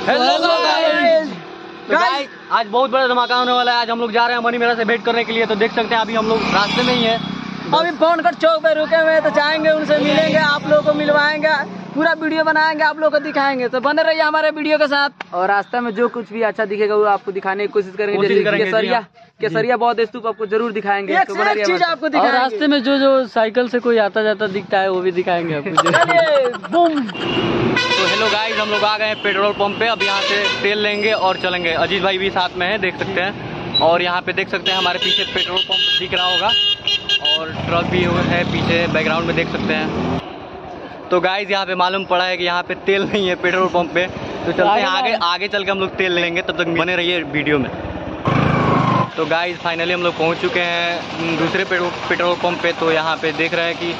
Hello guys आज बहुत बड़ा धमाका होने वाला है। आज हम लोग जा रहे हैं मनी मेरा से भेंट करने के लिए तो देख सकते हैं अभी हम लोग रास्ते में ही है। अभी फ़ोन कर चौक पे रुके हुए हैं तो जाएँगे उनसे मिलेंगे आप लोगों को मिलवाएँगे। पूरा वीडियो बनाएँगे आप लोगों को दिखाएँगे। तो बने रहिए हमारे वीडियो के साथ। और रास्ते में जो कुछ भी अच्छा दिखेगा वो आपको दिखाने की कोशिश करेंगे। केसरिया। हाँ। केसरिया बहुत स्तूप आपको ज़रूर दिखाएँगे। एक तो एक चीज़ आपको। दिखाएँगे। रास्ते में जो जो साइकिल से कोई आता जाता दिखता है वो भी दिखाएँगे आपको। बूम। तो हेलो गाइस हम लोग आ गए हैं पेट्रोल पंप पे। अब यहाँ से तेल लेंगे और चलेंगे। अजीत भाई भी साथ में है देख सकते हैं। और यहाँ पे देख सकते हैं हमारे पीछे पेट्रोल पंप दिख रहा होगा। और ट्रक भी है पीछे बैकग्राउंड में देख सकते हैं। तो गाइस यहाँ पे मालूम पड़ा है कि यहाँ पे तेल नहीं है पेट्रोल पंप पे। तो चलते हैं आगे आगे चल के हम लोग तेल लेंगे तब तक बने रहिए वीडियो में। तो गाइस फाइनली हम लोग पहुँच चुके हैं दूसरे पेट्रोल पेट्रोल पंप पे। तो यहाँ पे देख रहे हैं कि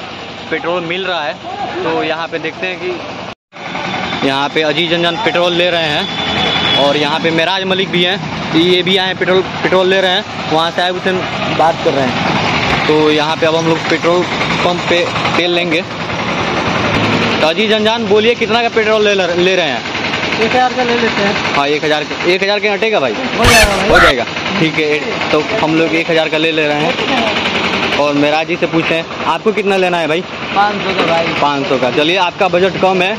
पेट्रोल मिल रहा है। तो यहाँ पे देखते हैं कि यहाँ पे अज़ीज़ अंजन पेट्रोल ले रहे हैं। और यहाँ पे मेराज मलिक भी हैं। तो ये भी आए पेट्रोल पेट्रोल ले रहे हैं। वहाँ साहब हुसैन बात कर रहे हैं। तो यहाँ पे अब हम लोग पेट्रोल पंप पे तेल लेंगे। तो अज़ीज़ अंजान बोलिए कितना का पेट्रोल ले ले रहे हैं? एक हज़ार का ले लेते हैं। हाँ एक हज़ार के एक हज़ार के हटेगा भाई? हो जाएगा हो जाएगा। ठीक है तो हम लोग एक हज़ार का ले ले रहे हैं। और मेरा जी से पूछते हैं आपको कितना लेना है भाई? पाँच सौ का भाई। पाँच सौ का। चलिए आपका बजट कम है।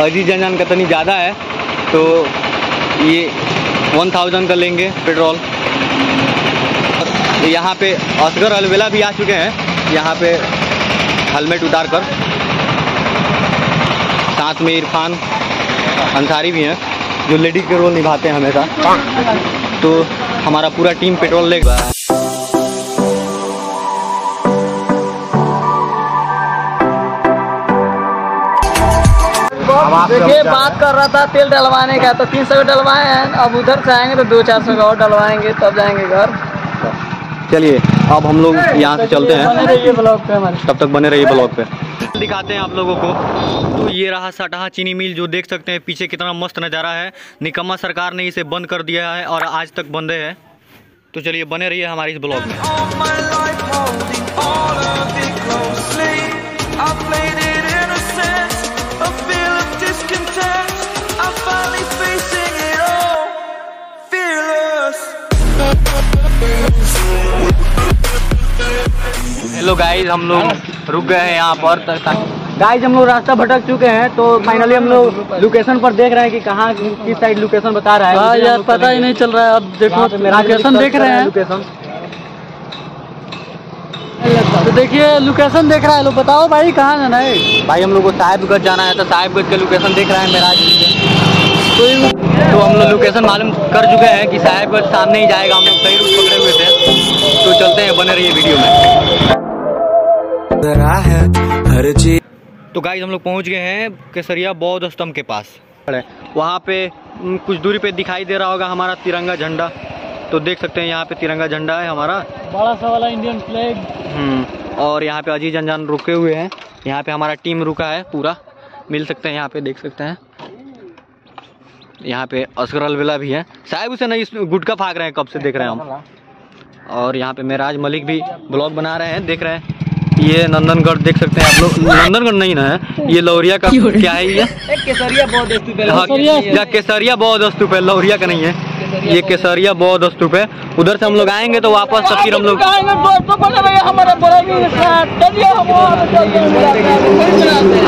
अज़ीज़ जंजान का तनी ज़्यादा है। तो ये वन थाउज़ेंड का लेंगे पेट्रोल। यहाँ पे असगर अलवेला भी आ चुके हैं। यहाँ पे हेलमेट उतार कर। साथ में इरफान अंसारी भी हैं जो लेडीज़ के रोल निभाते हैं हमेशा। तो हमारा पूरा टीम पेट्रोल लेगा देखिए बात कर रहा था तेल डलवाने का तो तीन सौ का डलवाए हैं। अब उधर से आएँगे तो दो चार सौ का और डलवाएँगे तब जाएँगे घर। चलिए अब हम लोग यहाँ से चलते हैं। बने ब्लॉग पे हमारे। तब तक बने रहिए ब्लॉग पे। दिखाते हैं आप लोगों को। तो ये रहा सटाहा चीनी मिल, जो देख सकते हैं पीछे कितना मस्त नज़ारा है। निकम्मा सरकार ने इसे बंद कर दिया है और आज तक बंदे है। तो चलिए, बने रहिए हमारे इस ब्लॉग में. हेलो गाइज़ हम लोग रुक गए हैं यहाँ पर गाइज़ हम लोग रास्ता भटक चुके हैं तो फाइनली हम लोग लोकेशन पर देख रहे हैं कि कहाँ किस साइड लोकेशन बता रहा है। हाँ यार पता ही नहीं चल रहा है। अब देखो लोकेशन देख रहे हैं। लोकेशन तो देखिए लोकेशन देख रहा है लोग। बताओ भाई कहाँ जाना है? भाई हम लोग को साहिबगंज जाना है तो साहिबगंज के लोकेशन देख रहे हैं मेरा तो हम लोग लोकेशन मालूम कर चुके हैं कि साहिबगंज सामने ही जाएगा हम लोग सही रूट पकड़े हुए थे। तो चलते हैं बने रहिए वीडियो में। I had, हर चीज़। तो गाइज़ हम लोग पहुँच गए हैं केसरिया बौद्ध स्तंभ के पास। वहाँ पे कुछ दूरी पे दिखाई दे रहा होगा हमारा तिरंगा झंडा। तो देख सकते हैं यहाँ पे तिरंगा झंडा है हमारा। बड़ा सा वाला इंडियन फ्लैग हम्म, और यहाँ पे अज़ीज़ अनजान रुके हुए हैं। यहाँ पे हमारा टीम रुका है पूरा। मिल सकते हैं यहाँ पे देख सकते हैं। यहाँ पे असगर अलवेला भी है। साहब उसे नहीं गुटका फाक रहे हैं कब से देख रहे हैं हम। और यहाँ पे मेराज मलिक भी ब्लॉग बना रहे हैं देख रहे हैं। ये नंदनगढ़ देख सकते हैं आप लोग। नंदनगढ़ नहीं ना है ये लौरिया का क्या? है ये? केसरिया स्तूप है हाँ, केसरिया? बौद्ध स्तूप है लौरिया का नहीं है। ये केसरिया बौद्ध स्तूप है उधर से हम लोग आएँगे तो वापस तो फिर हम लोग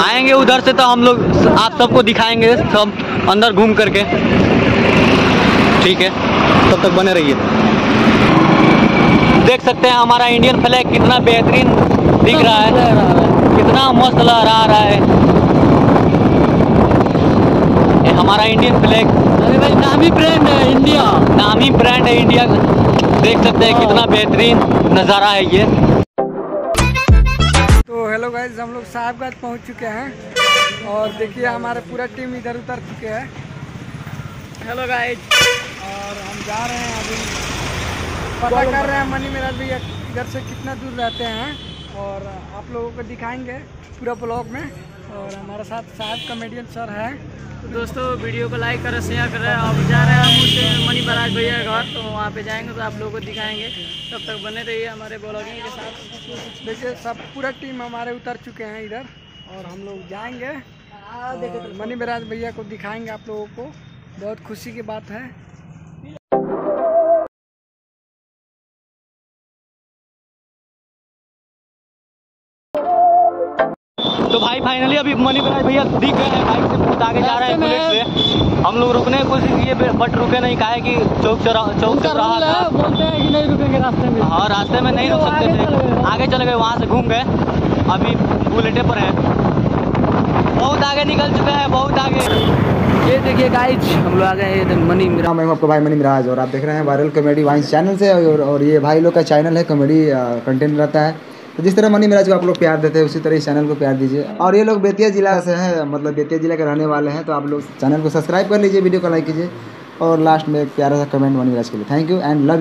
आएँगे उधर से तो हम लोग आप सबको दिखाएँगे सब अंदर घूम करके। ठीक है तब तक बने रहिए। देख सकते हैं हमारा इंडियन फ्लैग कितना बेहतरीन दिख रहा है। कितना मस्त लहरा रहा है ये हमारा इंडियन फ्लैग अरे भाई नामी ब्रांड है इंडिया नामी ब्रांड है इंडिया देख सकते हैं कितना बेहतरीन नज़ारा है ये। तो हेलो गाइज़ हम लोग साहबगंज पहुँच चुके हैं और देखिए हमारे पूरा टीम इधर उतर चुके हैं। हेलो गाइज़ और हम जा रहे हैं अभी। पता कर रहे हैं मनी मेरा भी इधर से कितना दूर रहते हैं और आप लोगों को दिखाएँगे पूरा ब्लॉग में और हमारे साथ साहब कॉमेडियन सर है। दोस्तों वीडियो को लाइक करें शेयर करें। अब जा रहे हैं हम मनी बराज भैया घर तो वहाँ पे जाएँगे तो आप लोगों को दिखाएँगे। तब तक बने रहिए हमारे ब्लॉगिंग के साथ। देखिए सब पूरा टीम हमारे उतर चुके हैं इधर और हम लोग जाएँगे। मनी बराज भैया को दिखाएँगे आप लोगों को। बहुत खुशी की बात है। तो भाई फाइनली अभी मनी बराज भैया दिख गए हैं बाइक से बहुत आगे जा रहे हैं बुलेट से। हम लोग रुकने की कोशिश किए बट रुके नहीं कहा कि चौक चौरा चौक चल रहा था। बोलते हैं कि नहीं रुकेंगे रास्ते में। हाँ रास्ते में नहीं रुक सकते थे। आगे चले गए वहाँ से घूम गए। अभी बुलेटे पर हैं। बहुत आगे निकल चुका है बहुत आगे। ये देखिए गाइज़ हम लोग आ गए हैं मनी हाँ मैं हूँ आपका भाई मनी मिराज और आप देख रहे हैं वायरल कॉमेडी वाइंस चैनल से और, और ये भाई लोग का चैनल है कॉमेडी कंटेंट रहता है। तो जिस तरह मनी मिराज को आप लोग प्यार देते हैं, उसी तरह इस चैनल को प्यार दीजिए। और ये लोग बेतिया जिला से हैं मतलब बेतिया जिला के रहने वाले हैं तो आप लोग चैनल को सब्सक्राइब कर लीजिए वीडियो को लाइक कीजिए। और लास्ट में एक प्यारा सा कमेंट मनी मिराज के लिए। Thank you and love